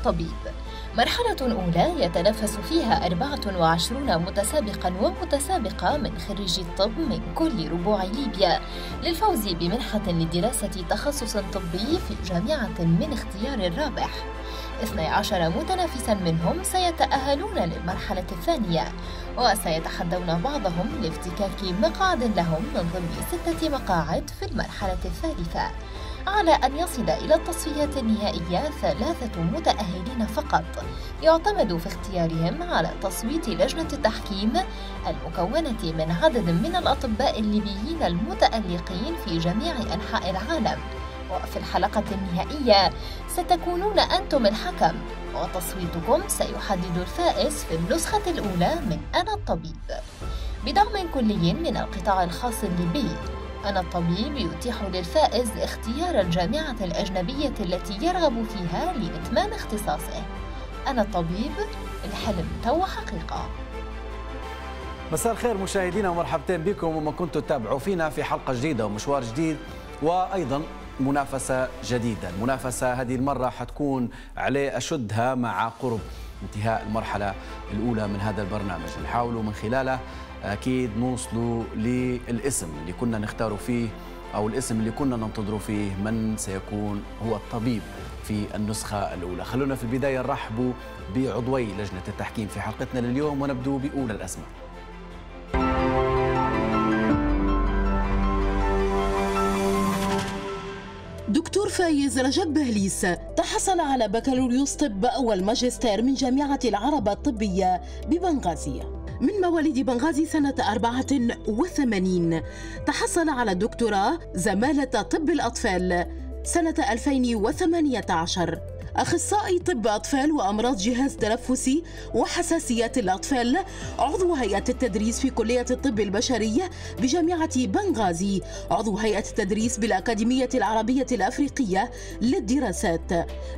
الطبيب. مرحلة أولى يتنافس فيها 24 متسابقا ومتسابقة من خريجي الطب من كل ربوع ليبيا. للفوز بمنحة لدراسة تخصص طبي في جامعة من اختيار الرابح. 12 متنافسا منهم سيتأهلون للمرحلة الثانية وسيتحدون بعضهم لافتكاك مقعد لهم من ضمن ستة مقاعد في المرحلة الثالثة. على أن يصل إلى التصفيات النهائية ثلاثة متأهلين فقط. يعتمد في اختيارهم على تصويت لجنة التحكيم المكونة من عدد من الأطباء الليبيين المتألقين في جميع أنحاء العالم. وفي الحلقة النهائية ستكونون أنتم الحكم وتصويتكم سيحدد الفائز في النسخة الأولى من أنا الطبيب. بدعم كلي من القطاع الخاص الليبي أن الطبيب يتيح للفائز اختيار الجامعة الأجنبية التي يرغب فيها لإتمام اختصاصه. أنا الطبيب الحلم تو حقيقة. مساء الخير مشاهدينا ومرحبتين بكم وما كنتوا تتابعوا فينا في حلقة جديدة ومشوار جديد وأيضا منافسة جديدة. المنافسة هذه المرة حتكون عليه أشدها مع قرب انتهاء المرحلة الأولى من هذا البرنامج. نحاولوا من خلاله أكيد نوصلوا للاسم اللي كنا نختاره فيه أو الاسم اللي كنا ننتظره فيه من سيكون هو الطبيب في النسخة الأولى. خلونا في البداية نرحبوا بعضوي لجنة التحكيم في حلقتنا لليوم ونبدو بأولى الأسماء. دكتور فايز رجب بهليس تحصل على بكالوريوس طب والماجستير من جامعة العربة الطبية ببنغازي من مواليد بنغازي سنة 84 تحصل على الدكتوراه زمالة طب الأطفال سنة 2018 أخصائي طب أطفال وأمراض جهاز تنفسي وحساسيات الأطفال عضو هيئة التدريس في كلية الطب البشري بجامعة بنغازي عضو هيئة التدريس بالأكاديمية العربية الأفريقية للدراسات.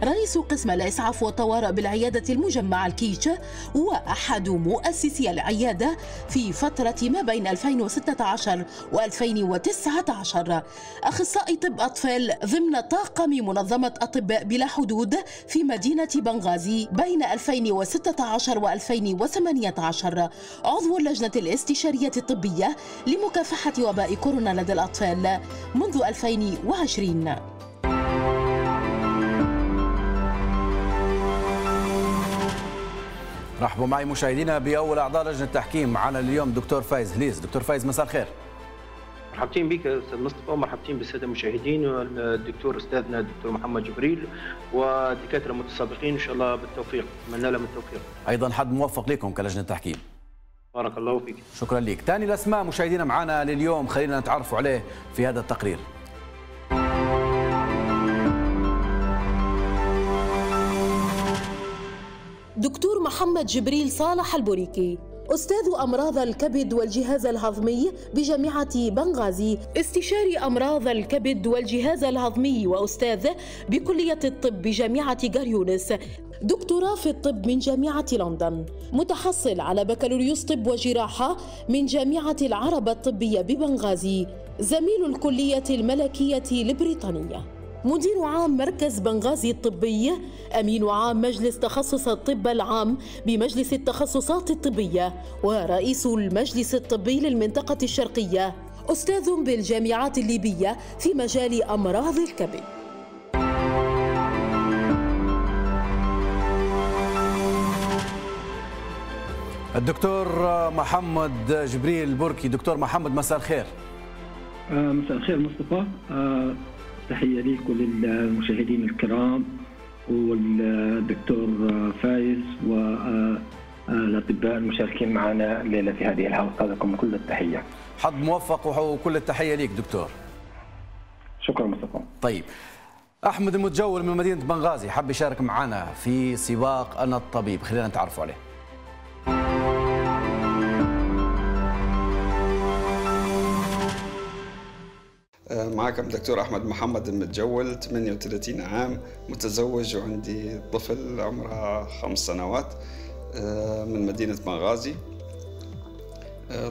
رئيس قسم الإسعاف والطوارئ بالعيادة المجمع الكيتش وأحد مؤسسي العيادة في فترة ما بين 2016 و2019 أخصائي طب أطفال ضمن طاقم منظمة أطباء بلا حدود في مدينة بنغازي بين 2016 و 2018 عضو اللجنة الاستشارية الطبية لمكافحة وباء كورونا لدى الأطفال منذ 2020 رحبوا معي مشاهدينا بأول أعضاء لجنة التحكيم. معنا اليوم دكتور فايز هليز. دكتور فايز مساء الخير. مرحبتين بك أستاذ مصطفى ومرحبتين بالسادة المشاهدين والدكتور أستاذنا الدكتور محمد جبريل والدكاترة المتسابقين إن شاء الله بالتوفيق. أتمنى لهم التوفيق. أيضا حد موفق لكم كلجنة تحكيم. بارك الله فيك. شكرا لك. ثاني الأسماء مشاهدينا معنا لليوم. خلينا نتعرفوا عليه في هذا التقرير. دكتور محمد جبريل صالح البوريكي. أستاذ أمراض الكبد والجهاز الهضمي بجامعة بنغازي. استشاري أمراض الكبد والجهاز الهضمي وأستاذ بكلية الطب بجامعة غاريونس دكتوراه في الطب من جامعة لندن. متحصل على بكالوريوس طب وجراحة من جامعة العربة الطبية ببنغازي. زميل الكلية الملكية البريطانية مدير عام مركز بنغازي الطبي أمين عام مجلس تخصص الطب العام بمجلس التخصصات الطبية ورئيس المجلس الطبي للمنطقة الشرقية. أستاذ بالجامعات الليبية في مجال أمراض الكبد. الدكتور محمد جبريل البركي دكتور محمد مساء الخير. آه مساء الخير مصطفى. آه تحية لك وللمشاهدين الكرام والدكتور فايز والأطباء المشاركين معنا الليلة في هذه الحلقة. لكم كل التحية. حظ موفق وكل التحية لك دكتور. شكرا مصطفى. طيب أحمد المتجول من مدينة بنغازي حب يشارك معنا في سباق أنا الطبيب. خلينا نتعرفوا عليه. معكم دكتور أحمد محمد المتجول 38 عام متزوج وعندي طفل عمرها خمس سنوات من مدينة بنغازي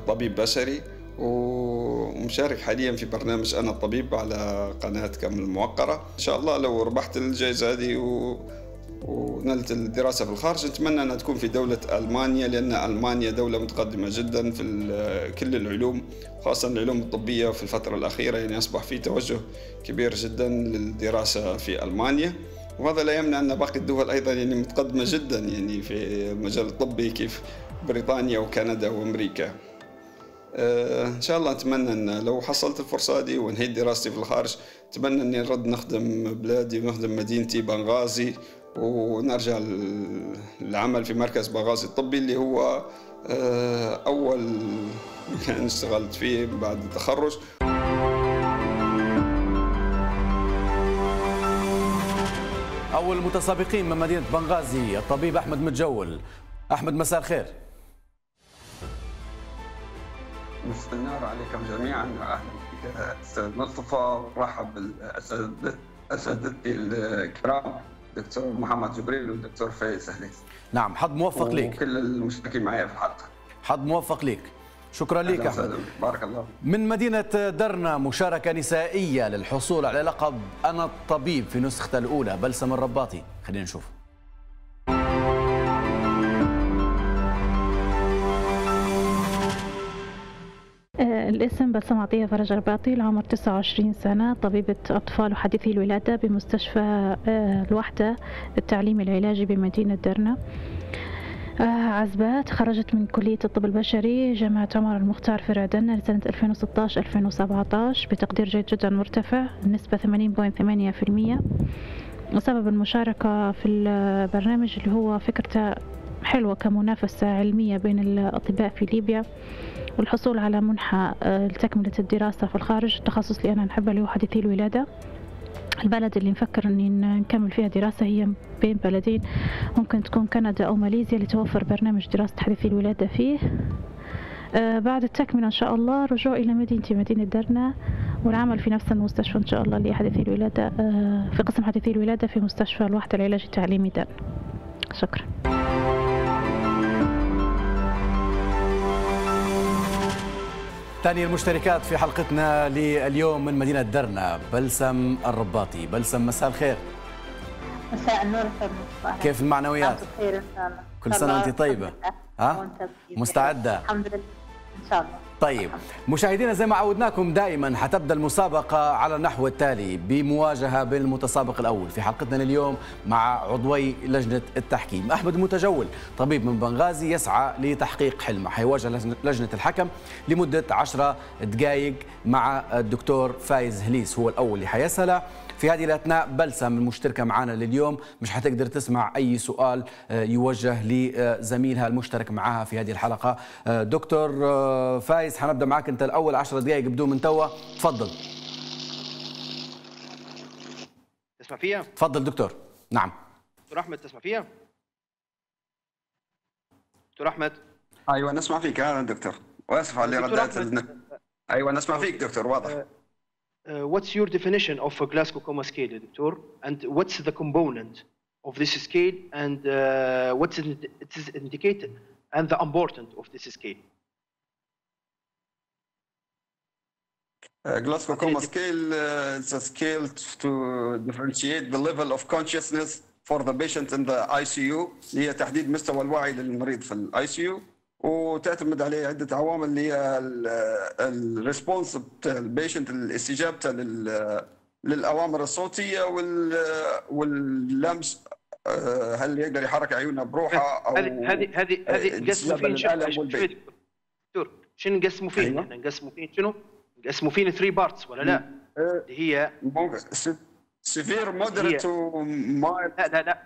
طبيب بشري ومشارك حاليا في برنامج أنا الطبيب على قناة كامل الموقرة. إن شاء الله لو ربحت الجائزة هذه ونلت الدراسة في الخارج. نتمنى أنها تكون في دولة ألمانيا لأن ألمانيا دولة متقدمة جدا في كل العلوم خاصة العلوم الطبية في الفترة الأخيرة. يعني أصبح في توجه كبير جدا للدراسة في ألمانيا. وهذا لا يمنع أن باقي الدول أيضا يعني متقدمة جدا يعني في المجال الطبي كيف بريطانيا وكندا وأمريكا. آه، إن شاء الله أتمنى أن لو حصلت الفرصة دي ونهيت دراستي في الخارج أتمنى أني نرد نخدم بلادي ونخدم مدينتي بنغازي. ونرجع للعمل في مركز بنغازي الطبي اللي هو آه، أول مكان اشتغلت فيه بعد التخرج. أول المتسابقين من مدينة بنغازي الطبيب أحمد متجول. أحمد مساء الخير. مساء النور عليكم جميعا. واهلا بك أستاذ مصطفى. رحب بالاساتذتي الكرام. دكتور محمد جبريل والدكتور فايز سهليس نعم حظ موفق لك وكل المشتركين معي في الحلقة. حظ موفق لك شكرا لك أحمد. بارك الله من مدينة درنا مشاركة نسائية للحصول على لقب أنا الطبيب في نسخته الأولى بلسم الرباطي. خلينا نشوف. الاسم بسم عطية فرج رباطي العمر 29 سنة طبيبة أطفال وحديثي الولادة بمستشفى آه، الوحدة التعليمي العلاجي بمدينة درنا. آه، عزبات خرجت من كلية الطب البشري جامعة عمر المختار في رعدنا لسنة 2016-2017 بتقدير جيد جدا مرتفع النسبة 80.8% وسبب المشاركة في البرنامج اللي هو فكرته حلوة كمنافسة علمية بين الأطباء في ليبيا. والحصول على منحة آه، لتكملة الدراسة في الخارج التخصص اللي أنا نحبه اللي هو حديثي الولادة. البلد اللي نفكر إني نكمل فيها دراسة هي بين بلدين. ممكن تكون كندا أو ماليزيا لتوفر برنامج دراسة حديثي الولادة فيه. آه بعد التكملة إن شاء الله رجوع إلى مدينتي مدينة درنا والعمل في نفس المستشفى إن شاء الله لحديثي الولادة آه في قسم حديثي الولادة في مستشفى الوحدة العلاج التعليمي درنا شكرا. ثاني المشتركات في حلقتنا لليوم من مدينة درنا بلسم الرباطي. بلسم مساء الخير. مساء النور كيف المعنويات؟ بخير إن شاء الله. كل سنة وأنت طيبة. ها؟ مستعدة؟ الحمد لله. إن شاء الله. طيب مشاهدينا زي ما عودناكم دائما حتبدأ المسابقة على النحو التالي بمواجهة بالمتسابق الأول في حلقتنا اليوم مع عضوي لجنة التحكيم. أحمد المتجول طبيب من بنغازي يسعى لتحقيق حلمه. حيواجه لجنه الحكم لمدة 10 دقائق مع الدكتور فايز هليس هو الأول اللي حيساله في هذه الأثناء بلسم المشتركه معنا لليوم. مش حتقدر تسمع أي سؤال آه، يوجه لزميلها المشترك معها في هذه الحلقة. آه، دكتور آه، فايز حنبدأ معك أنت الأول. 10 دقائق بدون من توا. تفضل. تسمع فيها؟ تفضل دكتور. نعم. دكتور أحمد تسمع فيها؟ دكتور أحمد. أيوه نسمع فيك يا دكتور. وأسف على ردات أيوه نسمع فيك دكتور واضح. uh, what's your definition of a Glasgow coma scale, Doctor? And what's the component of this scale and uh, what's it is indicated and the importance of this scale? Uh, Glasgow coma scale uh, is a scale to differentiate the level of consciousness for the patient in the ICU هي تحديد مستوى الوعي للمريض في الاي سي يو وتعتمد عليه عدة عوامل اللي هي ال response بتاع ال patient الاستجابة للأوامر الصوتية واللمس آه، هل يقدر يحرك عيونه بروحه أو هذه هذه هذه هذه نقسموا فين دكتور شنو نقسموا فين؟ أيوة. إحنا نقسموا فين شنو؟ نقسموا فين 3 parts ولا لا؟ اللي هي severe moderate لا لا لا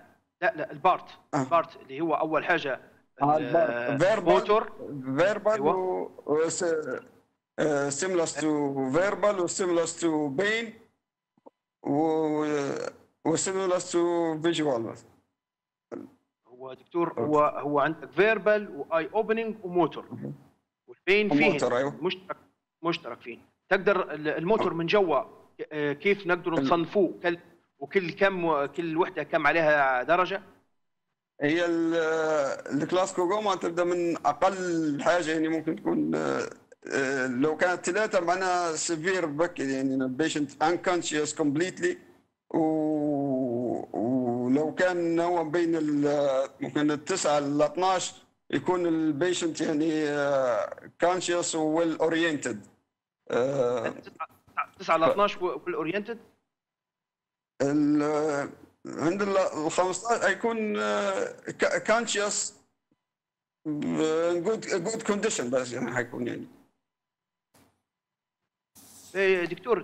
لا لا ال part آه. ال part اللي هو أول حاجة فيربال فيربال و سيملس تو فيربال وسيملس تو بين وسيملس تو فيجوال هو دكتور هو هو عندك verbal و eye opening و motor وال pain فيه أيوه. مشترك مشترك فيه. تقدر الموتور من جوا آه، كيف نقدر نصنفوه؟ وكل كم كل وحدة كم عليها درجة؟ هي ال Glasgow coma تبدأ من أقل حاجة يعني ممكن تكون آه، لو كانت ثلاثة معناها severe بك يعني patient unconscious completely ولو كان هو between ممكن التسعة ل 12 يكون ال patient يعني conscious well oriented 9 ل 12 well oriented عند ال 15 يكون كونشيوس جود جود كونديشن بس يعني حيكون يعني. إيه، دكتور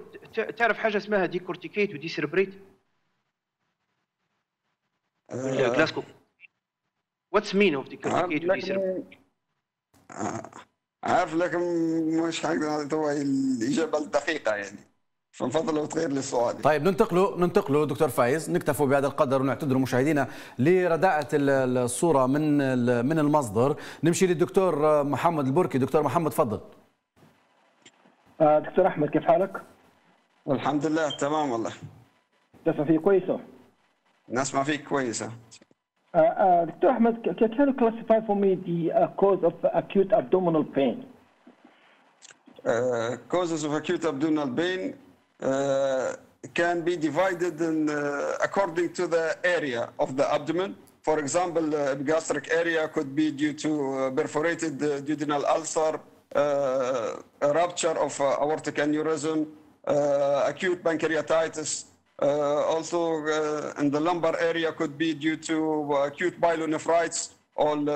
تعرف حاجة اسمها ديكورتيكيت وديسربريت جلاسكو واتس مين اوف ديكورتيكيت وديسربريت عارف لكن مش حقدر اعطي الإجابة الدقيقة يعني. فنفضل لو تغير لي السؤال طيب ننتقلوا ننتقلوا دكتور فايز. نكتفوا بهذا القدر ونعتذروا مشاهدينا لرداءة الصورة من من المصدر. نمشي للدكتور محمد البركي. دكتور محمد تفضل. آه، دكتور أحمد كيف حالك؟ الحمد لله تمام والله. تسمع فيه كويسة؟ نسمع فيك كويسة آه، آه، دكتور أحمد can you classify for me the uh, cause of acute abdominal pain? Uh, causes of acute abdominal pain Uh, can be divided in, uh, according to the area of the abdomen. For example, the gastric area could be due to uh, perforated duodenal ulcer, uh, rupture of uh, aortic aneurysm, uh, acute pancreatitis. also, in the lumbar area could be due to acute pyelonephritis or,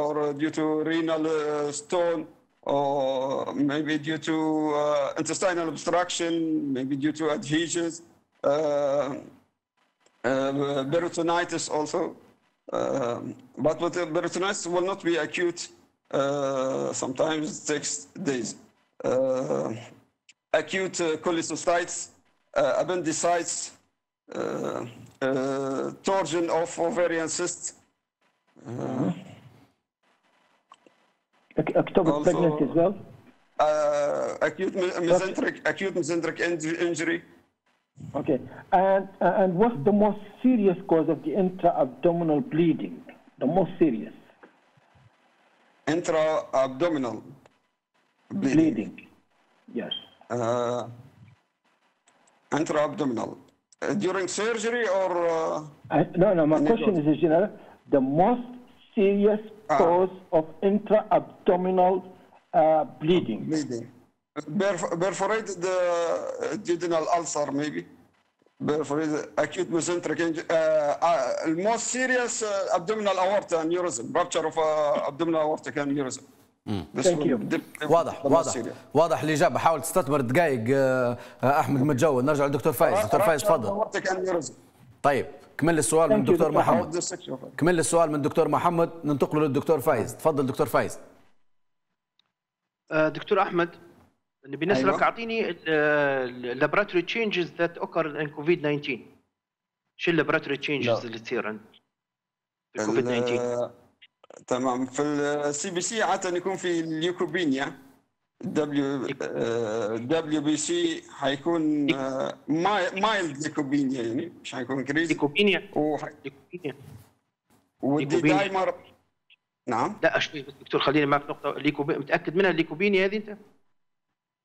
or due to renal stone or maybe due to uh, intestinal obstruction, maybe due to adhesions, uh, uh, peritonitis also. but with peritonitis will not be acute uh, sometimes it takes days. Uh, acute cholecystitis, appendicitis, torsion of ovarian cysts. Ectopic pregnancy as well? Uh, acute mesenteric, acute mesenteric injury. Okay, and and what's the most serious cause of the intra-abdominal bleeding? The most serious intra-abdominal bleeding. bleeding. Yes. Uh, intra-abdominal. Uh, during surgery or? Uh, no, no, my question is in general. The most serious. Cause of intra-abdominal uh, bleeding. Bleeding. Perf perforated uh, duodenal ulcer, maybe. Perforated acute mesenteric ischemia. Uh, uh, most serious uh, abdominal aorta aneurysm, rupture of uh, abdominal aortic aneurysm. واضح واضح واضح الاجابه حاول تستثمر دقائق احمد متجول نرجع للدكتور فايز دكتور فايز تفضل طيب كمل السؤال من الدكتور محمد. كمل السؤال من الدكتور محمد ننتقله للدكتور فايز. تفضل دكتور فايز. دكتور أحمد نبي نسألك أيوة. أعطيني ال laboratory changes that occur in COVID 19 شو ال laboratory changes اللي تصير عند الكوفيد 19 تمام في ال CBC عادة يكون في اليوكوبينيا. دبليو دبليو بي سي حيكون mild leukopenia يعني مش حيكون crazy leukopenia leukopenia و D-dimer نعم لا شوي بس دكتور خليني معك نقطه leukopenia متاكد منها ال leukopenia هذه انت؟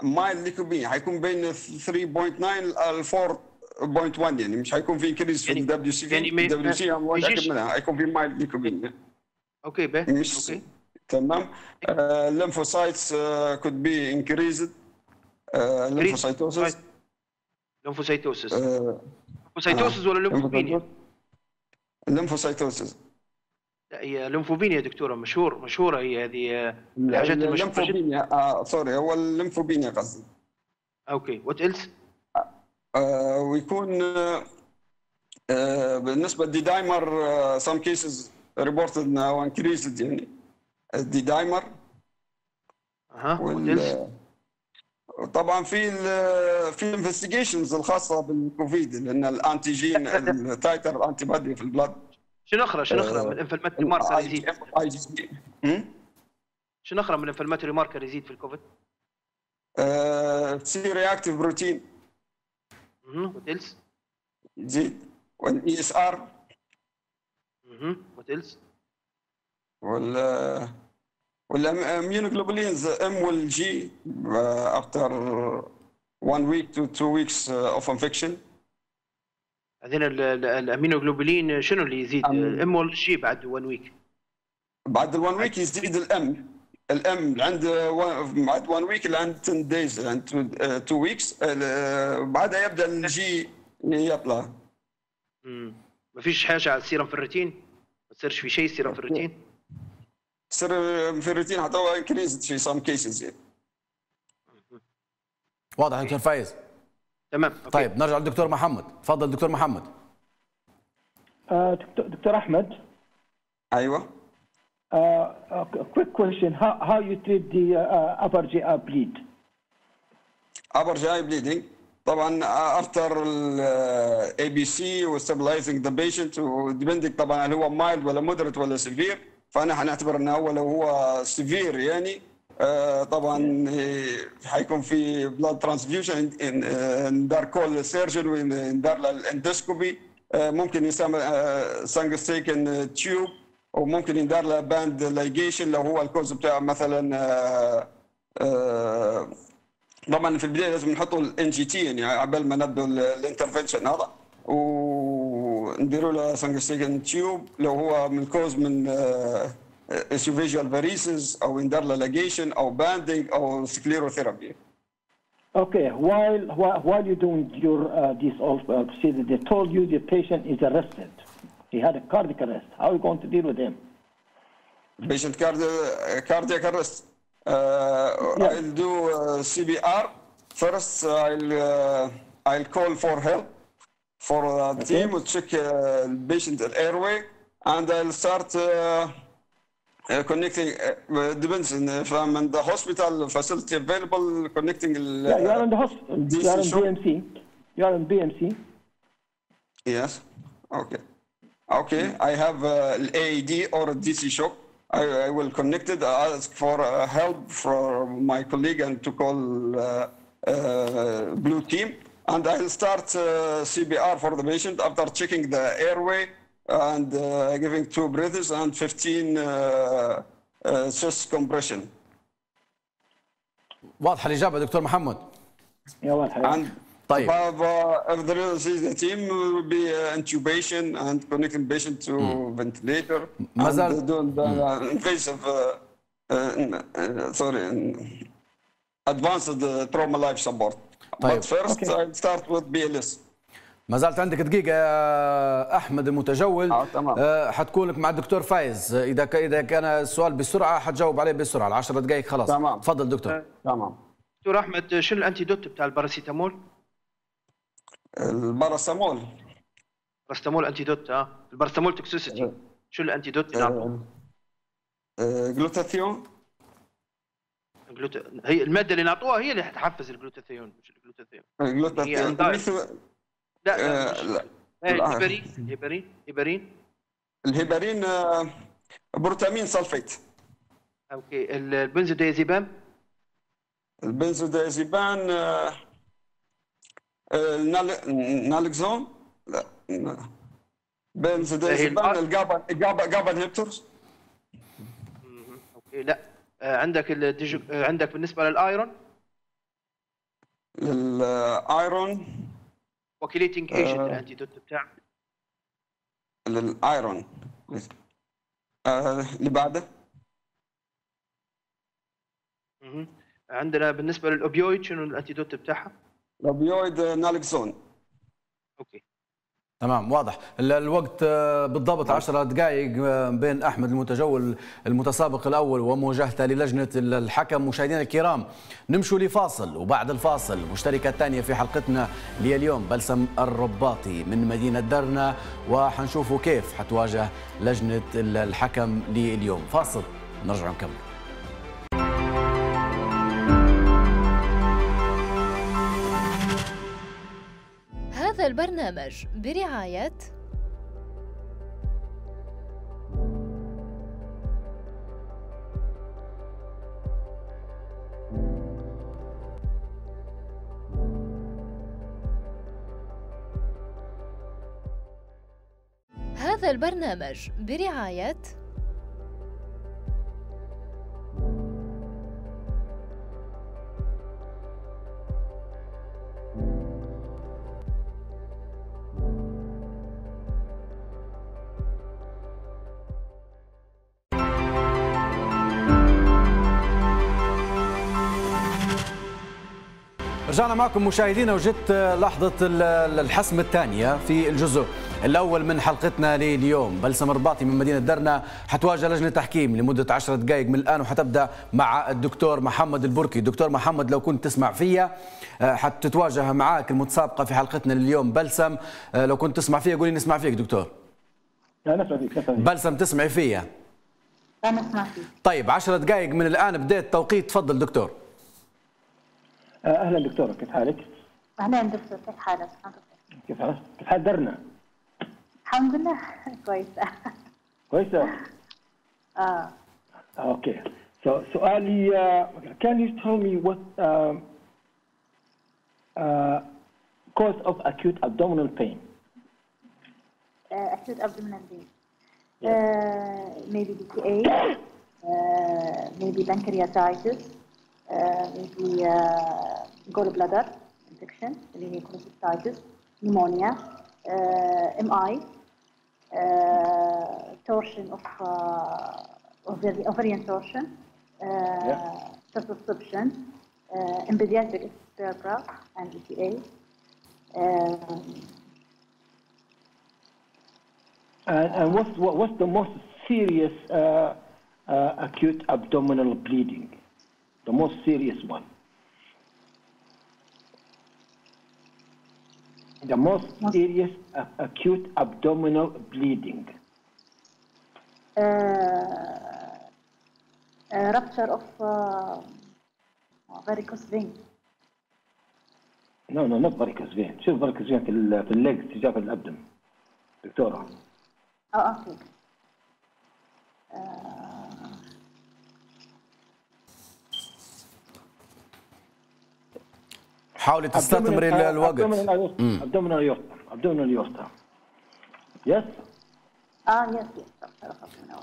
مايل ليكوبينيا حيكون بين 3.9 ل 4.1 يعني مش حيكون في increase في الدبليو سي في الدبليو سي أنا متاكد منها حيكون في mild leukopenia okay به أوكي تمام. الليمفوسايتس كود بي انكريزد الليمفوسايتوسس ليمفوسايتوسس ليمفوسايتوسس ولا ليمفوبينيا؟ ال lymphocytosis لا هي lymphopenia دكتورة مشهور مشهورة هي هذه الحاجات المشهورة. ال lymphopenia آه sorry هو ال lymphopenia قصدي. okay what else? آه ويكون آه بالنسبة ل D-dimer some cases reported increased يعني. ال D-dimer أها وال... طبعا في في ال investigations الخاصة بالكوفيد لأن ال antigen ال titer ال antibody في البلد شنو أخرى شنو أخرى من ال inflammatory marker يزيد؟ اي جي سي شنو أخرى من ال inflammatory marker يزيد في ال COVID؟ C-reactive protein else? يزيد وال ESR what else? وال وال immunoglobulins M وال G after 1 week to 2 weeks uh, of infection. هذين ال immunoglobulin شنو اللي يزيد؟ M ولا شيء بعد 1 week بعد ال 1 week يزيد ال M ال M عند بعد 1 week عند 10 days عند 2 weeks بعدها يبدأ ال G يطلع. امم ما فيش حاجة على ال serum ferritin ما تصيرش في شيء serum ferritin serum ferritin حتى هو increased في some cases يعني واضح دكتور فايز؟ تمام okay. طيب نرجع للدكتور محمد. تفضل دكتور محمد. آه دكتور أحمد. أيوه. uh, a quick question. How, how you treat the uh, upper GI bleed? Upper GI bleeding. طبعا after ال ABC و stabilizing the patient و depending طبعا هل هو mild ولا moderate ولا severe فأنا حنعتبر إنه هو لو هو severe يعني آه، طبعا حيكون في blood transfusion ندار call surgeon وندار ال endoscopy آه، ممكن يسمى Sengstaken tube وممكن يندار له band ligation لو هو ال cause بتاعه مثلا آه، طبعا في البداية لازم نحطوا ال NGT يعني عبال ما نبدوا ال intervention هذا. ونديروا له سانجستيكن تيوب لو هو من كوز من esophageal varices أو يندار له ligation أو banding أو sclerotherapy. Okay, while while, while you're doing your uh, this all uh, procedure, they told you the patient is arrested. He had a cardiac arrest. How are you going to deal with him? Patient cardiac cardiac arrest. Uh, yeah. I'll do uh, CPR first. I'll uh, I'll call for help for a okay. team to check uh, patient airway, and I'll start. Uh, uh, connecting uh, depends if I'm in the hospital facility available connecting uh, yeah, you are in the hospital you are in BMC you are in BMC yes. Okay. Okay I have uh, AED or a DC shock I, I will connect it ask for uh, help from my colleague and to call uh, uh, blue team and I'll start uh, CPR for the patient after checking the airway and uh, giving two breaths and 15 uh, uh, chest compression. واضحه الاجابه دكتور محمد. يا واضحه. And طيب. Above, uh, if there is the team will be uh, intubation and connecting patient to mm. ventilator. ما زال doing the uh, invasive uh, uh, sorry advanced trauma life support. طيب. But first okay. I'll start with BLS. ما زالت عندك دقيقة يا أحمد المتجول آه، تمام. آه حتكون لك مع الدكتور فايز إذا ك... إذا كان السؤال بسرعة حتجاوب عليه بسرعة العشر دقائق خلاص تمام. تفضل دكتور تمام دكتور أحمد شنو ال antidote بتاع الباراسيتامول؟ الباراسيتامول باراسيتامول أنتيدوت آه ال paracetamol toxicity شو ال antidote اللي نعطوه؟ glutathione glut... هي المادة اللي نعطوها هي اللي حتحفز الجلوتاثيون مش ال glutathione glutathione لا لا لا. الهيبرين الهيبرين الهيبرين الهيبرين بروتامين سلفيت. أوكي. البنزوديازيبام؟ البنزوديازيبان naloxone لا benzodiazepine ال GABA ال GABA GABA inhibitors? Okay لا. عندك ال digo عندك بالنسبة للأيرون؟ الايرون وكيليتنج ايجنت الانتيدوت بتاعك لل iron. آه اللي بعده. عندنا بالنسبة لل opioid شنو ال antidote بتاعها؟ الأوبيويد نالكسون. تمام واضح. الوقت بالضبط 10 دقائق بين أحمد المتجول المتسابق الأول ومواجهته للجنة الحكم مشاهدينا الكرام. نمشوا لفاصل وبعد الفاصل مشتركة ثانية في حلقتنا لليوم بلسم الرباطي من مدينة درنا وحنشوفوا كيف حتواجه لجنة الحكم لليوم. فاصل نرجع نكمل. هذا البرنامج برعاية هذا البرنامج برعاية رجعنا معكم مشاهدينا وجدت لحظة الحسم الثانية في الجزء الأول من حلقتنا لليوم. بلسم رباطي من مدينة درنا حتواجه لجنة تحكيم لمدة 10 دقائق من الآن وحتبدأ مع الدكتور محمد البركي. دكتور محمد لو كنت تسمع فيا آه، حتتواجه معك المتسابقة في حلقتنا لليوم. بلسم آه، لو كنت تسمع فيا قولي نسمع فيك دكتور. بلسم تسمعي فيا. أنا أسمع فيك. طيب 10 دقائق من الآن بديت توقيت. تفضل دكتور. أهلا دكتورة كيف حالك؟ أهلا دكتور كيف حالك؟ كيف حالك؟ كيف حال درنا؟ الحمد لله كويسة كويسة؟ آه okay so سؤالي كان you tell me what cause of acute abdominal pain uh, acute abdominal pain uh, maybe DTA uh, maybe pancreatitis Um, the uh, gallbladder infection, cholecystitis, pneumonia, uh, MI, uh, torsion of the ovarian torsion, uh, yeah. subsorption, uh, and ETA. Um, and what's, the most serious acute abdominal bleeding? The most serious one. The most serious uh, acute abdominal bleeding. Uh, rupture of uh, varicose vein. No, no, not varicose vein. شوف varicose vein في في الليج تجاه الابدن دكتورة. آه okay. حاولي تستثمري الوقت. abdominal aorta abdominal aorta yes آه yes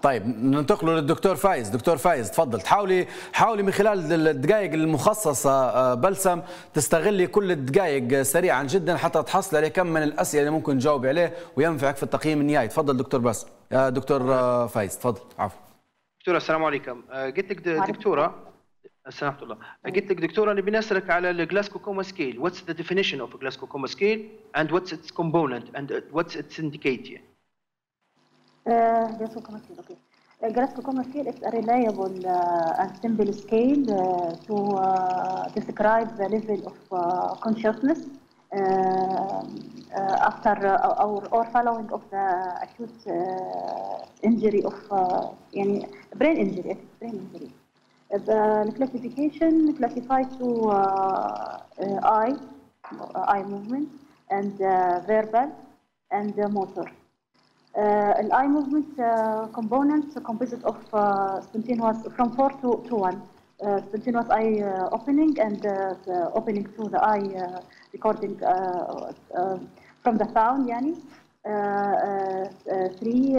طيب ننتقلوا للدكتور فايز. دكتور فايز تفضل. تحاولي حاولي من خلال الدقائق المخصصة آه، بلسم تستغلي كل الدقائق سريعا جدا حتى تحصل عليه كم من الأسئلة اللي ممكن تجاوب عليه وينفعك في التقييم النهائي. تفضل دكتور بس. يا دكتور آه، فايز. تفضل. عفوا دكتورة السلام عليكم. آه، قلت لك دكتورة سمحت الله قلت لك دكتور أنا بنسالك على ال Glasgow Coma Scale what's the definition of Glasgow Coma Scale and what's its component and what's its indicate Glasgow Coma Scale, okay. Uh, Glasgow Coma Scale is a reliable uh, and simple scale uh, to uh, describe the level of uh, consciousness uh, uh, after uh, or, or following of the acute uh, injury of uh, يعني brain injury, brain injury. The classification classified to uh, uh, eye, eye movement, and uh, verbal, and motor. an eye movement component composed of spontaneous from four to, to one. Uh, spontaneous eye uh, opening and uh, the opening to the eye recording from the sound يعني three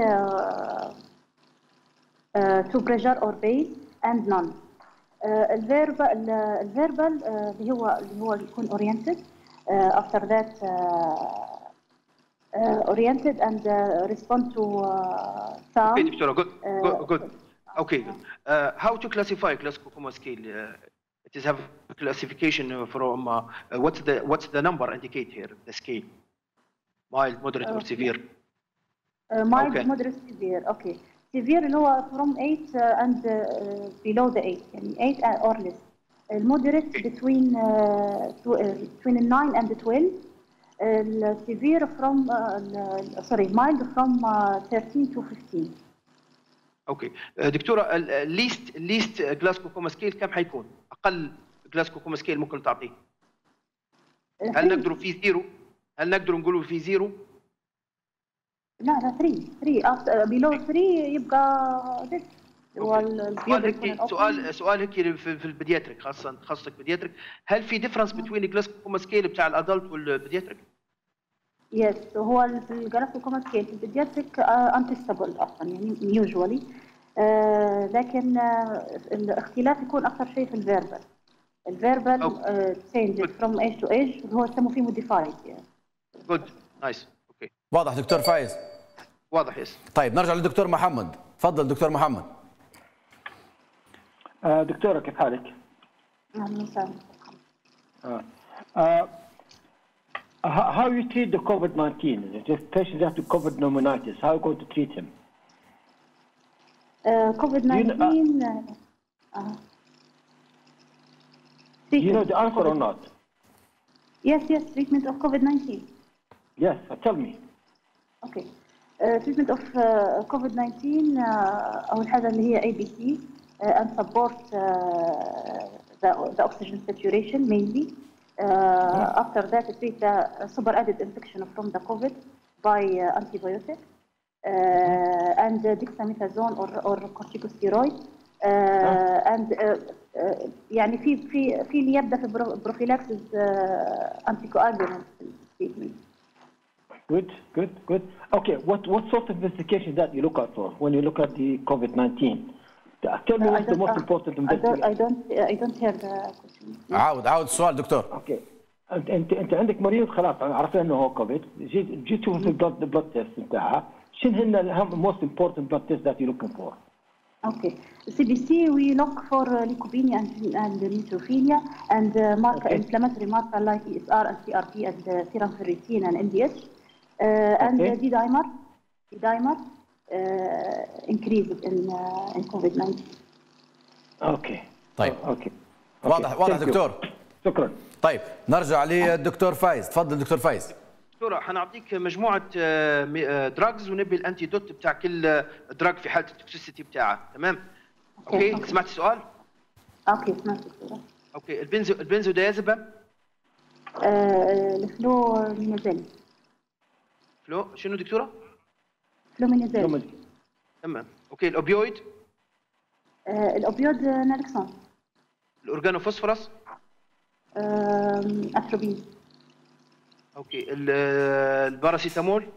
to pressure or pain and none الفيرب الفيربال اللي هو اللي هو يكون oriented after that oriented and respond to sound. Okay, دكتورة good good good okay uh, how to classify classical coma scale uh, it is have classification from uh, what's the what's the number indicate here the scale mild moderate or severe uh, mild okay. moderate severe okay severe اللي هو from 8 uh, and uh, below the 8 يعني 8 or less المودريت between uh, between 9 and 12 السيفير from sorry mild from 13 to 15 أوكي دكتورة ال least ال least Glasgow Coma Scale كم حيكون؟ أقل Glasgow Coma Scale ممكن تعطيه؟ هل نقدروا في zero? هل نقدروا نقولوا في zero? لا لا 3 3 below 3 يبقى this سؤال هيك سؤال سؤال هيك في, في ال pediatric خاصة تخصصك pediatric هل في difference بين Glasgow Coma Scale بتاع ال adult وال pediatric? yes هو في ال Glasgow Coma Scale في ال pediatric unstable أصلا يعني usually آه لكن آه الاختلاف يكون أكثر شيء في ال verbal ال verbal change from age to age هو يسموه فيه modified يعني good nice واضح دكتور فايز واضح yes طيب نرجع للدكتور محمد تفضل دكتور محمد آه دكتورة كيف حالك؟ Uh, how you treat the COVID-19? If patient has to COVID pneumonitis, how are you going to treat him? Uh, COVID-19. You know, uh, uh, do you know the answer or not? Yes, yes, treatment of COVID-19. Yes, tell me. Uh, treatment of uh, COVID-19 uh, أول حاجة اللي هي ABC uh, and support uh, the, the oxygen saturation mainly. Uh, after that, treat the super added infection from the COVID by uh, antibiotic uh, and dexamethasone or, or corticosteroid. Uh, and uh, uh, يعني في في في اللي يبدا في بروفيلاكسس انتي كواجولانت Good, good, good. Okay, what, what sort of investigation that you look at for when you look at the COVID-19? Tell me what's the most important investigation. I don't, I don't, I don't hear the question. عاود عاود السؤال دكتور. Okay. انت انت انت عندك مريض خلاص عرفنا انه هو كوفيد جيت جيت تشوف في البلد البلد تيست بتاعها شنو هن most important blood test that you're looking for? Okay. CBC, we look for uh, leukopenia and, and neutropenia and uh, marker, okay. inflammatory marker like ESR and CRP and uh, serum ferritin and LDH. And okay. D dimer, D dimer increased in in COVID-19. okay. طيب. okay. واضح واضح دكتور. شكرا. طيب نرجع للدكتور فايز. تفضل دكتور فايز. دكتورة حنعطيك مجموعة drugs ونبي ال antidote بتاع كل drug في حالة ال toxicity بتاعها. تمام؟ okay. okay. سمعت السؤال؟ okay سمعت دكتورة. okay. ال benzo ال benzodiazepine آه، ال flumazenil flu شنو دكتورة؟ flumazenil تمام. okay ال opioid؟ آه، ال opioid naloxone. ال organophosphorus؟ آم، atropine. okay ال- الباراسيتامول؟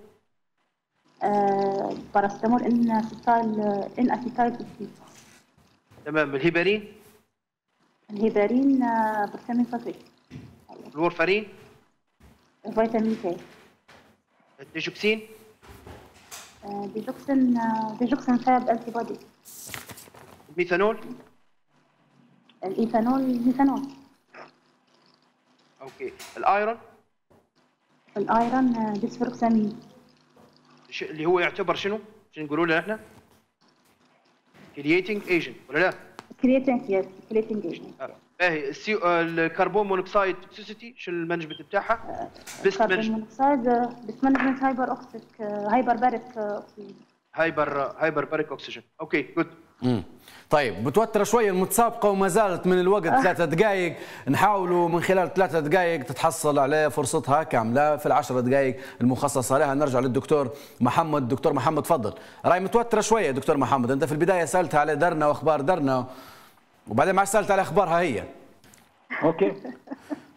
آه، paracetamol N-acetyl N-acetylcysteine تمام. الهيبارين؟ الهيبارين آه، protamine sulfate ال warfarin؟ vitamin K ال digoxin آه، ديجوكسين آه، digoxin Fab antibody ال methanol ال ethanol methanol okay ال iron ال iron آه، desferrioxamine ش- اللي هو يعتبر شنو؟ شنو نقولوا له إحنا؟ chelating agent ولا لا؟ chelating yes chelating agent. باهي ال C... آه، ال carbon monoxide toxicity شنو ال management بتاعها؟ best carbon management monoxide best management hyperoxic hyperbaric oxide hyper hyperbaric oxygen okay good. طيب متوترة شوية المتسابقة وما زالت من الوقت ثلاثة دقائق نحاولوا من خلال ثلاثة دقائق تتحصل على فرصتها كاملة في العشرة دقائق المخصصة لها. نرجع للدكتور محمد. دكتور محمد تفضل. راي متوترة شوية دكتور محمد. أنت في البداية سألتها على درنا وأخبار درنا. وبعدين ما سألت على أخبارها هي. okay.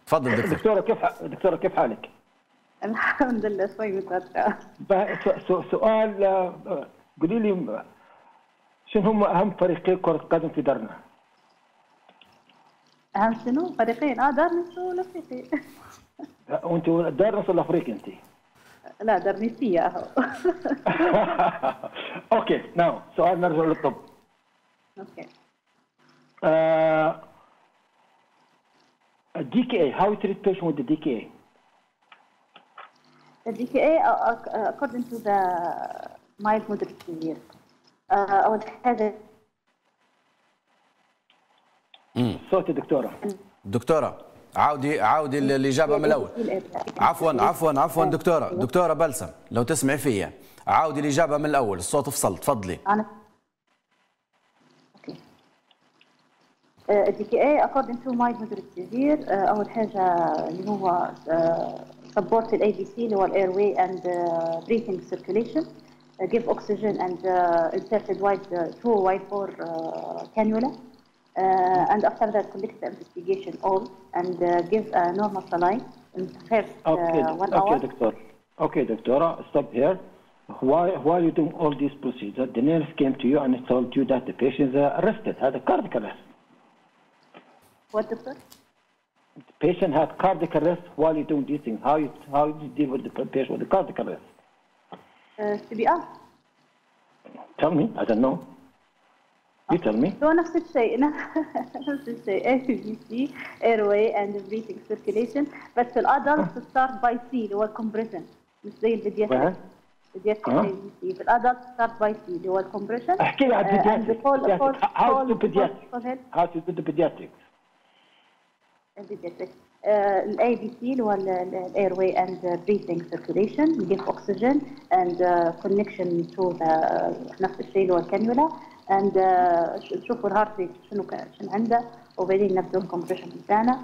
تفضل دكتور. دكتورة كيف دكتورة كيف حالك؟ الحمد لله شوي س- س- سؤال آه، قولي لي شنو هم أهم فريقين كرة قدم في درنا؟ أهم شنو؟ فريقين. آه دارنس والافريقي وانت دارس ولا افريقي أنت؟ لا دارنيسية أهو. okay now سؤال نرجع للطب. أوكي. ال DKA how treat patient with the DKA The DKA uh, uh, according to the mild moderate severe أول حاجة صوتي دكتوره دكتورة عاودي عاودي الإجابة من الأول. عفوا عفوا عفوا دكتورة. دكتورة بلسم لو تسمعي فيا. عاودي الإجابة من الأول. الصوت فصل. تفضلي أنا أوكي uh, the DKA according to mild moderate severe uh, أول حاجة اللي هو uh, support ال ABC اللي هو ال airway and uh, breathing circulation uh, give oxygen and uh, inserted wide uh, two wide bore uh, cannula uh, and after that conduct the investigation all and uh, give a normal saline in first uh, أوكي one hour أوكي دكتور أوكي دكتوره stop here why why you doing all these procedures the nurse came to you and told you that the patient is arrested had a cardiac arrest what doctor the patient had cardiac arrest while you doing these things how you how you deal with the patient with the cardiac arrest? Uh, CPR tell me I don't know. You tell me. هو نفس الشيء نفس الشيء ABC airway and breathing circulation. بس في ال adult start by C اللي هو ال compression مش زي ال pediatric ال pediatric ABC في ال adult start by C اللي هو ال compression احكي لي عن ال pediatric how to pediatric how to do pediatric ال pediatric ال ABC اللي هو ال airway and breathing circulation give oxygen and connection to نفس الشيء اللي هو ال cannula and نشوفوا ال heart rate شنو شنو عنده. وبعدين نبدأ ال compression بتاعنا.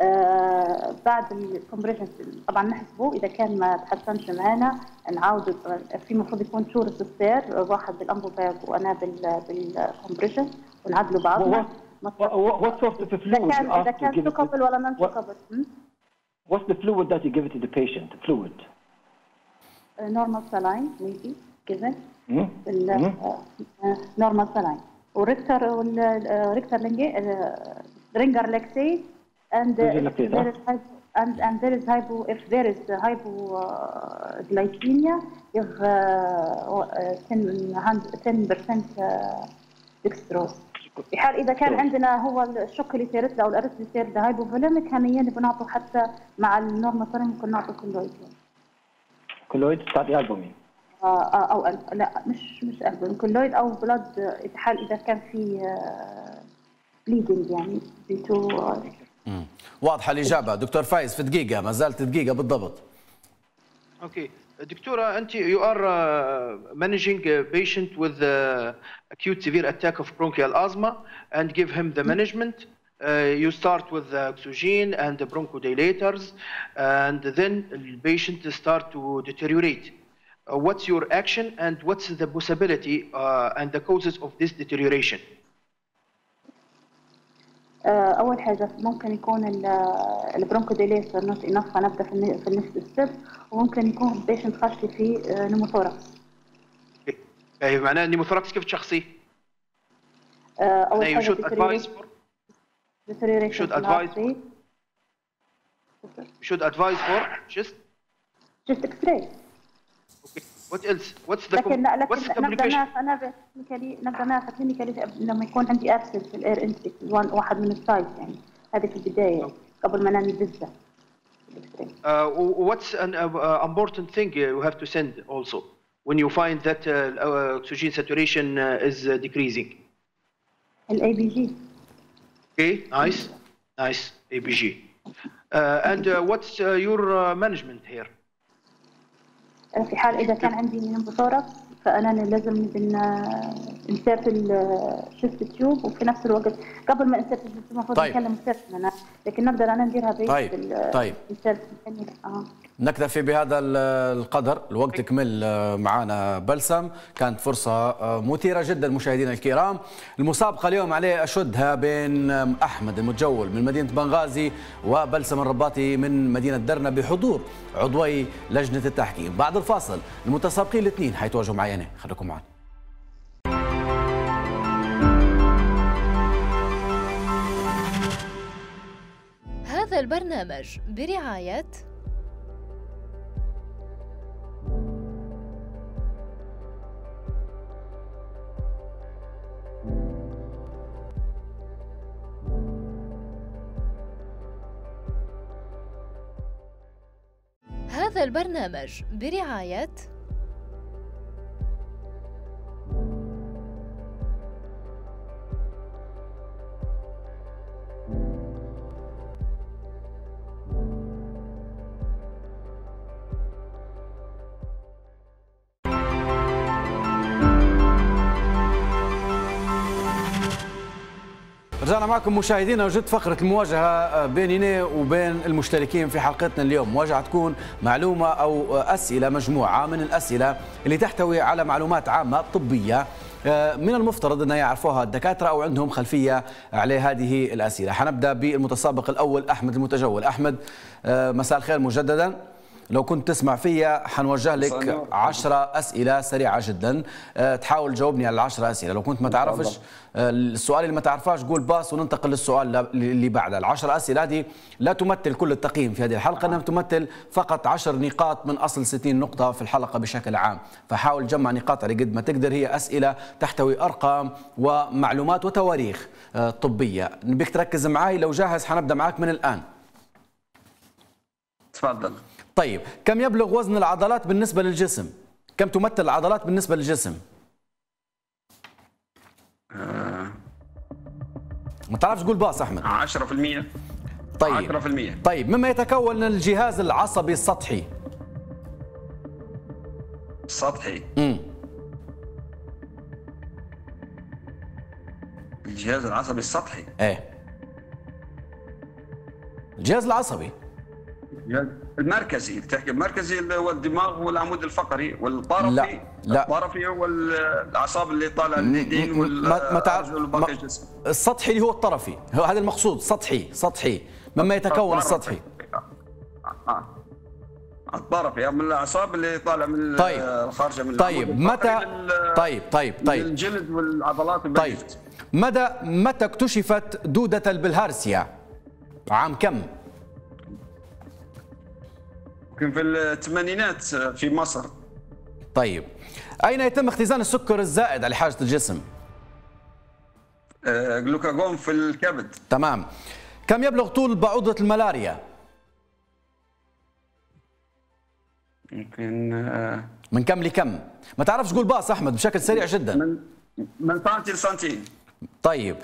آه بعد ال compression طبعا نحسبه. إذا كان ما تحسنش معانا نعاود في المفروض يكون شو resuscitator واحد بال Ambu bag وأنا بال compression ونعدلوا بعضنا. What sort of fluid إذا كان shockable ولا non-shockable What's the fluid that you give it to the patient? The fluid? Uh, normal saline maybe given. normal saline. و Ringer وال Ringer Ringer lactate and uh, there is and, and there is hypo if there is hypoglycemia if uh, 10% dextrose في حال إذا كان عندنا هو ال shock اللي صارت له أو ال arrest اللي له hypovolemic هنيا بنعطوا حتى مع ال normal ممكن نعطوا colloid. colloid تعطي ألبومين. آه أو لا مش مش albumin colloid أو blood في حال إذا كان في bleeding يعني بيتو واضحة الإجابة. دكتور فايز في دقيقة ما زالت دقيقة بالضبط. okay دكتورة أنت you are managing a patient with uh, acute severe attack of bronchial asthma and give him the management Uh, you start with the oxygen and the bronchodilators, and then the patient start to deteriorate. Uh, what's your action and what's the possibility uh, and the causes of this deterioration? اول حاجه ممكن يكون البرونكوديليتر نوت انف نبدا في في النفس ستيب وممكن يكون البيشنت خاشي في نيموثوركس يعني معناه ال pneumothorax كيف تشخصيه؟ أول حاجة should advise for should advise for should advise for just just x-ray. Okay. What else? What's the لكن لا what's the لكن نبدا معها أنا كلينيكالي نبدأ معها كلينيكالي لما يكون عندي ابسنس في الاير انتريك واحد من السايت يعني. هذه في البداية قبل ما نعمل فيزا Uh, what's an uh, important thing you have to send also? When you find that uh, oxygen saturation uh, is uh, decreasing? بي جي Okay, nice, nice ABG. Uh, and uh, what's uh, your uh, management here? في حال إذا كان عندي نيمبوثوركس فأنا لازم انسيرت الشيفت تيوب وفي نفس الوقت قبل ما انسيرت الشيفت المفروض طيب. نتكلم أنا لكن نقدر أنا نديرها بيت طيب، طيب. آه. نكتفي بهذا القدر. الوقت كمل معنا بلسم. كانت فرصة مثيرة جدا مشاهدينا الكرام. المسابقة اليوم عليه أشدها بين أحمد المتجول من مدينة بنغازي وبلسم الرباطي من مدينة درنا بحضور عضوي لجنة التحكيم. بعد الفاصل المتسابقين الاثنين حيتواجهوا معي أنا. خليكم معنا. هذا البرنامج برعاية هذا البرنامج برعاية معكم مشاهدينا وجدت فقرة المواجهة بيننا وبين المشتركين في حلقتنا اليوم. مواجهة تكون معلومة أو أسئلة مجموعة من الأسئلة اللي تحتوي على معلومات عامة طبية من المفترض أن يعرفوها الدكاترة أو عندهم خلفية على هذه الأسئلة. حنبدأ بالمتسابق الأول أحمد المتجول. أحمد مساء الخير مجددا. لو كنت تسمع فيا حنوجه لك 10 أسئلة سريعة جدا. أه، تحاول تجاوبني على العشرة أسئلة. لو كنت ما تعرفش أه، السؤال اللي ما تعرفاش قول باس وننتقل للسؤال اللي بعده. العشر أسئلة هذه لا تمثل كل التقييم في هذه الحلقة إنها تمثل فقط 10 نقاط من أصل 60 نقطة في الحلقة بشكل عام. فحاول تجمع نقاط على قد ما تقدر. هي أسئلة تحتوي أرقام ومعلومات وتواريخ أه، طبية. نبيك تركز معي لو جاهز حنبدأ معك من الآن. تفضل. طيب كم يبلغ وزن العضلات بالنسبة للجسم؟ كم تمثل العضلات بالنسبة للجسم؟ آه. ما تعرفش تقول باص أحمد. 10% طيب. 10% طيب مما يتكون الجهاز العصبي السطحي؟ السطحي امم الجهاز العصبي السطحي؟ إيه. الجهاز العصبي؟ المركزي تحكي المركزي اللي هو الدماغ والعمود الفقري والطرفي لا لا. الطرفي هو الأعصاب اللي طالع اليدين والارجل وباقي الجسم. السطحي اللي هو الطرفي. هو هذا المقصود سطحي سطحي. مما يتكون السطحي. آه. الطرفي من الأعصاب اللي طالع من طيب. الخارجة من طيب متى طيب طيب طيب. الجلد والعضلات طيب. مدى متى اكتشفت دودة البلهارسيا؟ عام كم؟ يمكن في الثمانينات في مصر طيب أين يتم اختزان السكر الزائد على حاجة الجسم؟ آه، جلوكاجون في الكبد تمام كم يبلغ طول بعوضة الملاريا؟ يمكن آه، من كم لكم؟ ما تعرفش تقول pass أحمد بشكل سريع جدا من من سنتي لسنتين طيب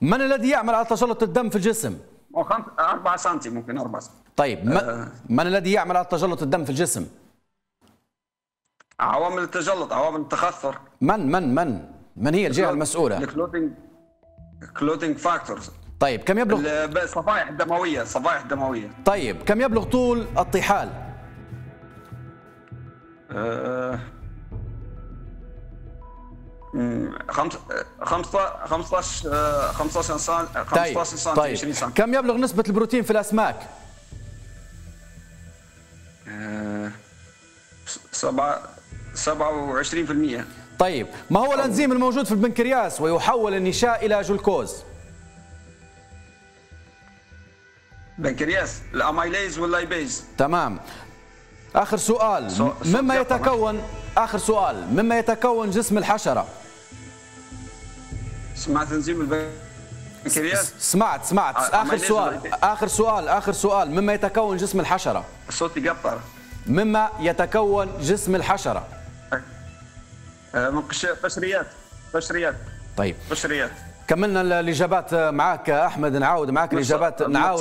من الذي يعمل على تجلط الدم في الجسم؟ 4 سم ممكن 4 سم طيب آه من الذي يعمل على تجلط الدم في الجسم؟ عوامل التجلط عوامل التخثر من من من من هي الجهة المسؤولة؟ ال clotting clotting factors طيب كم يبلغ الصفائح الدمويه الصفائح الدمويه طيب كم يبلغ طول الطحال؟ أه 15 15 15 سم 15 سم طيب. 20 سم كم يبلغ نسبة البروتين في الأسماك؟ 7 27% طيب ما هو الأنزيم الموجود في البنكرياس ويحول النشاء إلى جلوكوز؟ بنكرياس ال amylase وال lipase. تمام. آخر سؤال. مما يتكون آخر سؤال. مما يتكون جسم الحشرة؟ سمعت انزيم البنكرياس سمعت سمعت. آه آخر سؤال آخر سؤال آخر سؤال. مما يتكون جسم الحشرة. الصوت يقطع. مما يتكون جسم الحشرة. آه من قشريات قشريات طيب. قشريات كملنا الاجابات معك أحمد نعاود معك الاجابات نعاود.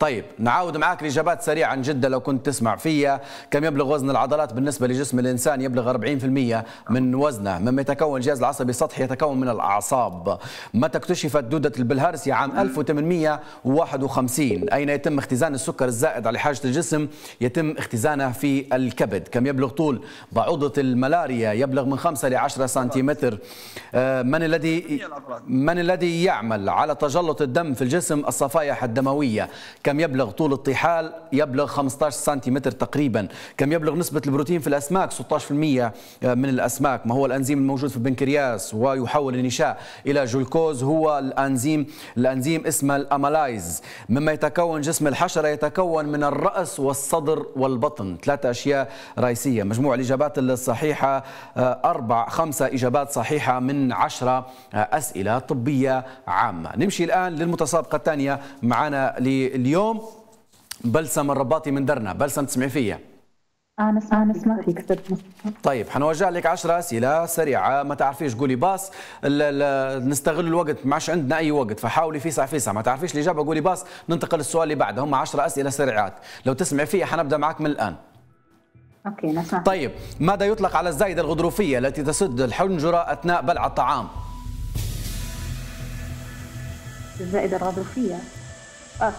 طيب نعاود معك الاجابات سريعا جدا لو كنت تسمع. فيا كم يبلغ وزن العضلات بالنسبة لجسم الإنسان؟ يبلغ 40% من وزنه. مما يتكون الجهاز العصبي السطحي يتكون من الأعصاب. متى اكتشفت دودة البلهارسيا عام 1851 أين يتم اختزان السكر الزائد على حاجة الجسم؟ يتم اختزانه في الكبد. كم يبلغ طول بعوضة الملاريا؟ يبلغ من 5 ل 10 سنتيمتر. آه، من الذي من الذي يعمل على تجلط الدم في الجسم الصفائح الدموية؟ كم يبلغ طول الطحال؟ يبلغ 15 سنتيمتر تقريبا. كم يبلغ نسبة البروتين في الأسماك؟ 16% من الأسماك. ما هو الأنزيم الموجود في البنكرياس ويحول النشاء إلى جلوكوز هو الأنزيم الأنزيم اسمه الأمالايز مما يتكون جسم الحشرة يتكون من الرأس والصدر والبطن. ثلاثة أشياء رئيسية. مجموع الإجابات الصحيحة آه، أربع خمسة إجابات صحيحة من عشرة آه، أسئلة. أسئلة طبية عامة. نمشي الآن للمتسابقة الثانية. معنا اليوم بلسم الرباطي من درنا. بلسم تسمعي فيا؟ أنا أسمع فيك. طيب حنوجه لك 10 أسئلة سريعة. ما تعرفيش قولي باص. نستغل الوقت. ما عادش عندنا أي وقت فحاولي فيسع فيسع ما تعرفيش الإجابة قولي باص. ننتقل للسؤال اللي بعده. هم 10 أسئلة سريعات. لو تسمعي فيها حنبدأ معك من الآن. أوكي نسمع. طيب ماذا يطلق على الزايدة الغضروفية التي تسد الحنجرة أثناء بلع الطعام؟ الزائدة الغضروفية باص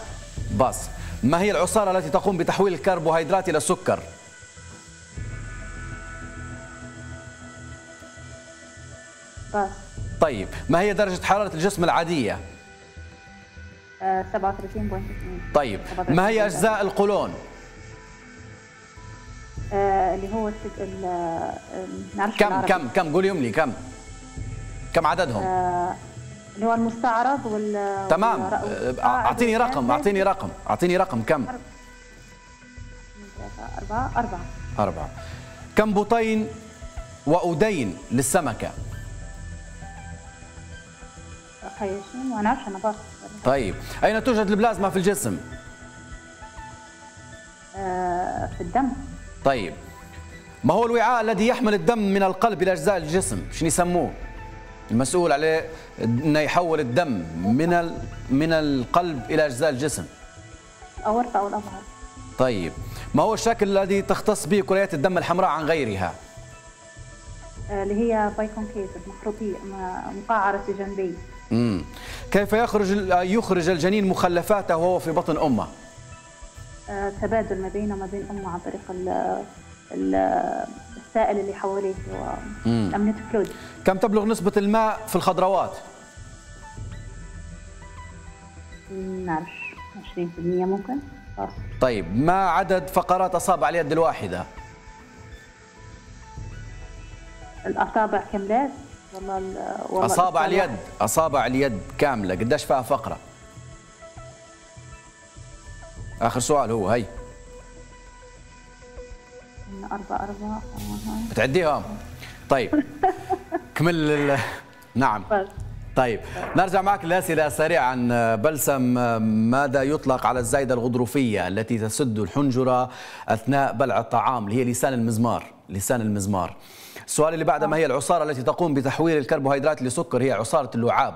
باص ما هي العصارة التي تقوم بتحويل الكربوهيدرات إلى سكر؟ باص طيب ما هي درجة حرارة الجسم العادية؟ 37.2 طيب ما هي أجزاء القولون؟ اللي هو كم كم كم قوليهم لي كم كم عددهم؟ اللي هو المستعرض وال تمام. أعطيني رقم أعطيني رقم أعطيني رقم. كم؟ أربعة. أربعة. أربعة. كم بطين وأدين للسمكة؟ طيب. أين توجد البلازما في الجسم؟ آه في الدم. طيب. ما هو الوعاء الذي يحمل الدم من القلب إلى أجزاء الجسم؟ شنو يسموه؟ المسؤول عليه إنه يحول الدم من من القلب إلى أجزاء الجسم. الاورطه أو طيب ما هو الشكل الذي تختص به كريات الدم الحمراء عن غيرها؟ آه، اللي هي بايكونكيف مخروطيه مقعرة جنبي. امم كيف يخرج يخرج الجنين مخلفاته وهو في بطن أمه؟ آه، تبادل ما بينه وما بين أمه عن طريق ال السائل اللي حواليه هو فلويد كم تبلغ نسبة الماء في الخضروات؟ نعرفش 20% ممكن. طيب ما عدد فقرات أصابع اليد الواحدة؟ الأصابع كاملات والله والله أصابع اليد. أصابع اليد كاملة. قديش فيها فقرة؟ آخر سؤال هو هي. أربعة أربعة. بتعديهم؟ طيب. كمل نعم. طيب. نرجع معك للأسئلة سريعا بلسم ماذا يطلق على الزايدة الغضروفية التي تسد الحنجرة أثناء بلع الطعام اللي هي لسان المزمار لسان المزمار. السؤال اللي بعده ما هي العصارة التي تقوم بتحويل الكربوهيدرات لسكر؟ هي عصارة اللعاب.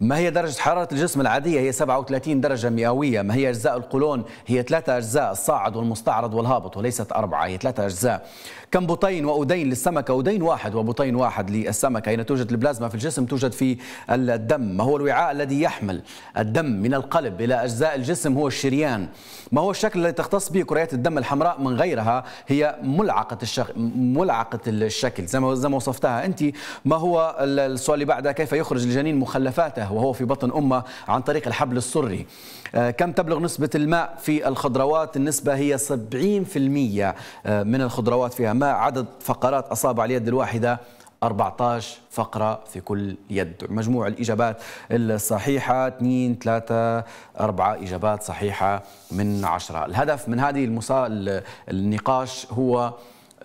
ما هي درجة حرارة الجسم العادية؟ هي 37 درجة مئوية. ما هي أجزاء القولون؟ هي ثلاثة أجزاء الصاعد والمستعرض والهابط وليست أربعة هي ثلاثة أجزاء. كم بطين وأدين للسمكة؟ أدين واحد وبطين واحد للسمكة. أين توجد البلازما في الجسم توجد في الدم. ما هو الوعاء الذي يحمل الدم من القلب إلى أجزاء الجسم؟ هو الشريان. ما هو الشكل الذي تختص به كريات الدم الحمراء من غيرها؟ هي ملعقة الشك... ملعقة الشكل. زي ما زي ما وصفتها أنت ما هو السؤال اللي بعده كيف يخرج الجنين مخلفاته وهو في بطن أمه عن طريق الحبل السري؟ آه، كم تبلغ نسبة الماء في الخضروات؟ النسبة هي 70% آه، من الخضروات فيها. عدد فقرات أصابع اليد الواحدة؟ 14 فقرة في كل يد. مجموع الإجابات الصحيحة 2 3 4 إجابات صحيحة من 10 الهدف من هذه المسا... النقاش هو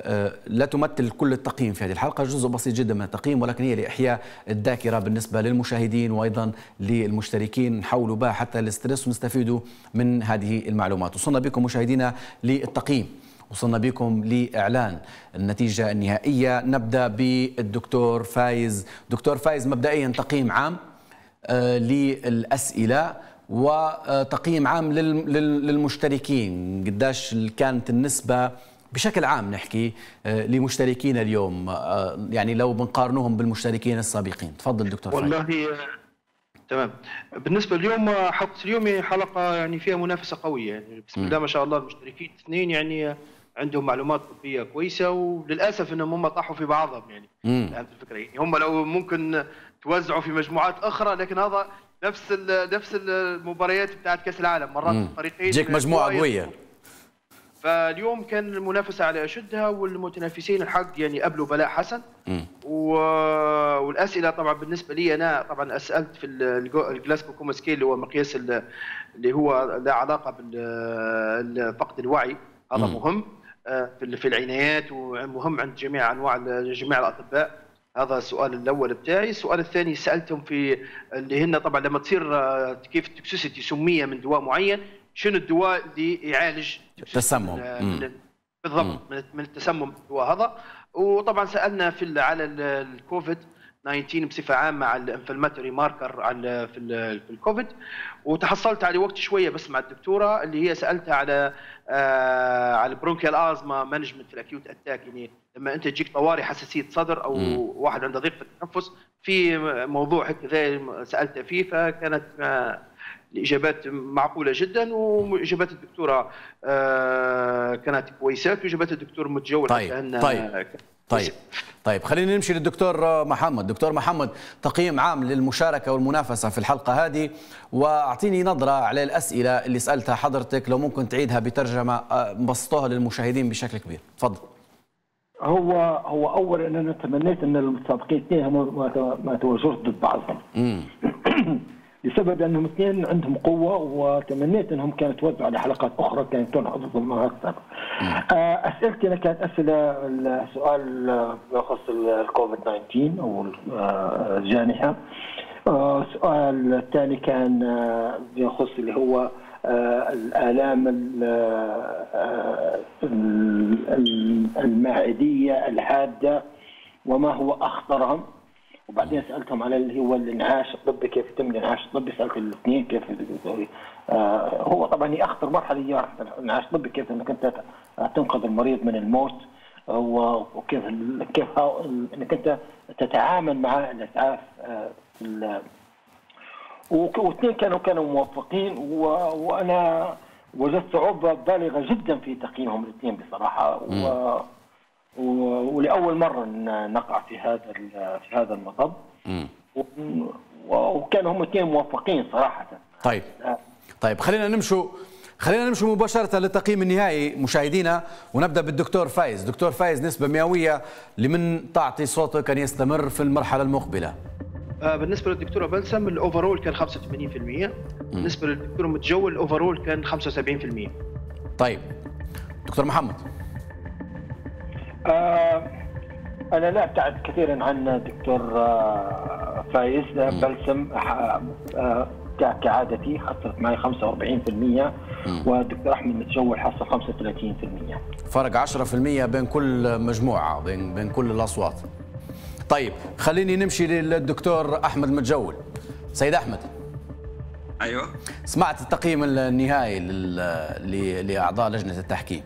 آه، لا تمثل كل التقييم في هذه الحلقة. جزء بسيط جدا من التقييم ولكن هي لإحياء الذاكرة بالنسبة للمشاهدين وأيضا للمشتركين. نحولوا بها حتى الاسترس ونستفيدوا من هذه المعلومات. وصلنا بكم مشاهدينا للتقييم. وصلنا بكم لإعلان النتيجة النهائية. نبدأ بالدكتور فايز. دكتور فايز مبدئيا تقييم عام آه، للأسئلة وتقييم عام للمشتركين. قداش كانت النسبة؟ بشكل عام نحكي آه، لمشتركين اليوم. آه، يعني لو بنقارنوهم بالمشتركين السابقين. تفضل دكتور والله فايز. تمام. بالنسبة اليوم حلقة اليوم حلقة يعني فيها منافسة قوية. يعني بسم الله ما شاء الله المشتركين اثنين يعني عندهم معلومات طبية كويسة وللأسف إنهم هم طاحوا في بعضهم يعني. فهمت الفكرة يعني هم لو ممكن توزعوا في مجموعات أخرى لكن هذا نفس نفس المباريات بتاعت كأس العالم. مرات الفريقين تجيك مجموعة قوية. فاليوم كان المنافسة على أشدها والمتنافسين الحق يعني أبلوا بلاء حسن. و... والأسئلة طبعا بالنسبة لي أنا طبعا سالت في ال Glasgow coma scale اللي هو مقياس اللي هو له علاقة بفقد الوعي. هذا مهم. في العنايات ومهم عند جميع أنواع جميع الأطباء. هذا السؤال الأول بتاعي. السؤال الثاني سألتهم في اللي هن طبعا لما تصير آه، كيف ال toxicity سمية من دواء معين شنو الدواء اللي يعالج؟ التسمم بالضبط من التسمم الدواء هذا. وطبعا سألنا في على الكوفيد. 19 بصفة عامة على ال inflammatory marker على في, في الكوفيد. وتحصلت على وقت شوية بس مع الدكتورة اللي هي سألتها على آه على ال bronchial asthma management في ال acute attack يعني لما أنت تجيك طوارئ حساسية صدر أو م. واحد عنده ضيق في التنفس في موضوع هيك زي سالت فيه فكانت آه الإجابات معقولة جدا. وإجابات الدكتورة آه كانت كويسات. وإجابات الدكتور متجول طيب طيب. طيب. طيب خلينا نمشي للدكتور محمد. دكتور محمد تقييم عام للمشاركة والمنافسة في الحلقة هذه وأعطيني نظرة على الأسئلة اللي سألتها حضرتك لو ممكن تعيدها بترجمة آه، بسطوها للمشاهدين بشكل كبير. تفضل. هو هو اولا أنا تمنيت أن المتسابقين ما توجهوش ضد بعضهم. لسبب أنهم اثنين عندهم قوة وتمنيت انهم كانوا توزعوا على حلقات أخرى كانت حظوظهم أكثر. آه، أسئلتي أنا كانت أسئلة السؤال يخص الكوفيد 19 أو آه، الجانحة. السؤال آه، الثاني كان يخص اللي هو الآلام المعدية الحادة وما هو أخطرهم وبعدين سألتهم على اللي هو الانعاش الطبي كيف يتم الانعاش الطبي؟ سألت الاثنين كيف آه هو طبعا هي أخطر مرحلة هي الانعاش الطبي كيف إنك أنت تنقذ المريض من الموت وكيف كيف إنك أنت تتعامل مع الأسعاف آه واثنين كانوا كانوا موفقين وأنا وجدت صعوبه بالغة جدا في تقييمهم الاثنين بصراحة و ولأول مرة نقع في هذا في هذا المطب. وكانوا هم اثنين موفقين صراحة. طيب. طيب خلينا نمشوا خلينا نمشي مباشرة للتقييم النهائي مشاهدينا. ونبدأ بالدكتور فايز. دكتور فايز نسبة مئوية لمن تعطي صوتك أن يستمر في المرحلة المقبلة؟ آه بالنسبة للدكتورة بلسم الأوفرول كان 85% بالنسبة للدكتور متجول الأوفرول كان 75% طيب. دكتور محمد. آه أنا لا أبتعد كثيرا عن الدكتور آه فايز بلسم آه كعادتي حصلت معي 45% والدكتور أحمد متجول حصل 35% فرق 10% بين كل مجموعة بين بين كل الأصوات. طيب خليني نمشي للدكتور أحمد متجول. سيد أحمد. أيوه. سمعت التقييم النهائي لأعضاء لجنة التحكيم.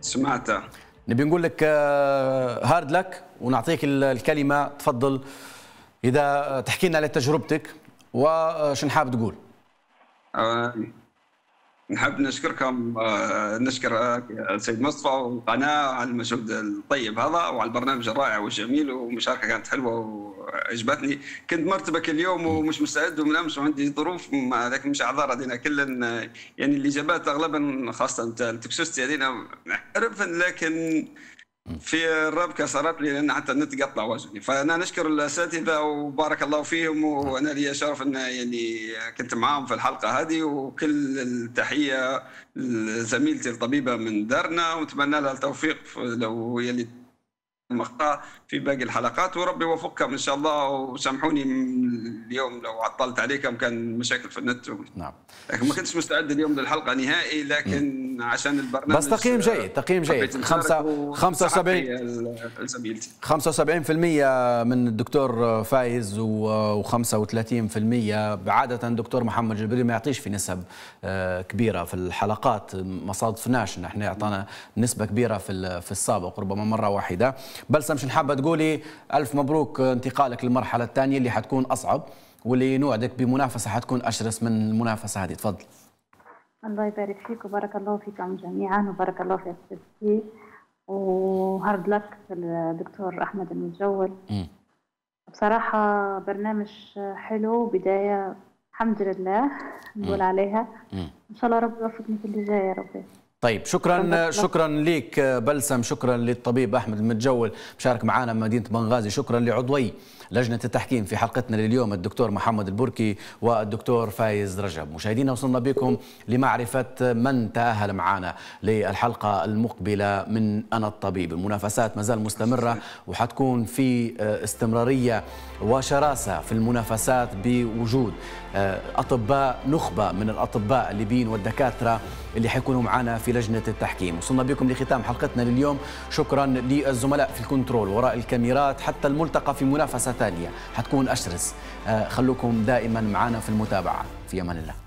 سمعته. نبي نقول لك هارد آه، لك ونعطيك الكلمة تفضل. إذا تحكي لنا على تجربتك وشن حاب تقول؟ آه، نحب نشكركم آه، نشكر السيد مصطفى والقناه على المجهود الطيب هذا وعلى البرنامج الرائع والجميل والمشاركه كانت حلوة عجبتني كنت مرتبك اليوم ومش مستعد ومن امس وعندي ظروف لكن مش أعذار هذينا كل يعني الإجابات اغلبا خاصة التكسوستي هذينا نعرف لكن في الربكه صارت لي لأن حتى النت قطع وجهي. فأنا نشكر الأساتذة وبارك الله فيهم وأنا لي شرف إن يعني كنت معاهم في الحلقة هذه وكل التحية لزميلتي الطبيبة من دارنا ونتمنى لها التوفيق لو يلي المخطأ في باقي الحلقات. وربي يوفقكم إن شاء الله. وسامحوني اليوم لو عطلت عليكم كان مشاكل في النت. نعم. لكن ما كنتش مستعد اليوم للحلقة نهائي. لكن م. عشان البرنامج بس تقييم جيد تقييم جيد. 75 75% من الدكتور فايز و35% عادة دكتور محمد جبريل ما يعطيش في نسب آه، كبيرة في الحلقات. ما صادفناش نحن أعطانا نسبة كبيرة في في السابق ربما مرة واحدة. بلسم مش حابه تقولي ألف مبروك انتقالك للمرحلة الثانية اللي حتكون أصعب واللي نوعدك بمنافسة حتكون أشرس من المنافسة هذه. تفضل. الله يبارك فيك وبارك الله فيكم جميعا وبارك الله في وهارد لك الدكتور أحمد المتجول بصراحة برنامج حلو بداية الحمد لله نقول عليها. إن شاء الله ربي يوفقني في اللي جاي يا ربي. طيب شكرا شكرا لك بلسم. شكرا للطبيب أحمد المتجول مشارك معنا مدينة بنغازي. شكرا لعضوي. لجنة التحكيم في حلقتنا لليوم الدكتور محمد البركي والدكتور فايز رجب. مشاهدينا وصلنا بكم لمعرفة من تأهل معنا للحلقة المقبلة من أنا الطبيب. المنافسات مازال مستمرة وحتكون في استمرارية وشراسة في المنافسات بوجود أطباء نخبة من الأطباء الليبيين والدكاترة اللي حيكونوا معنا في لجنة التحكيم. وصلنا بكم لختام حلقتنا لليوم. شكرا للزملاء في الكنترول وراء الكاميرات حتى الملتقى في منافسة ثانية. حتكون أشرس. آه، خلوكم دائما معنا في المتابعة. في أمان الله.